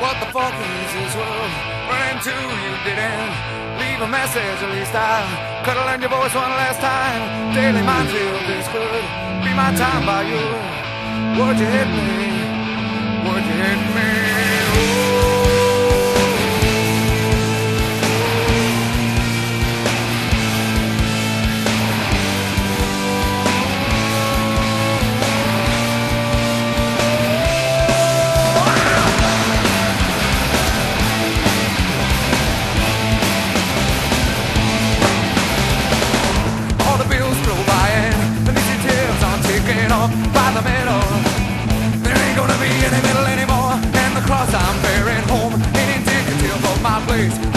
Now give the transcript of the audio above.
What the fuck is this world? Run to you didn't leave a message, at least I could've learned your voice one last time. Daily minefield, this could be my time by you. Would you hit me? Would you hit me? at home ain't indicative for my place.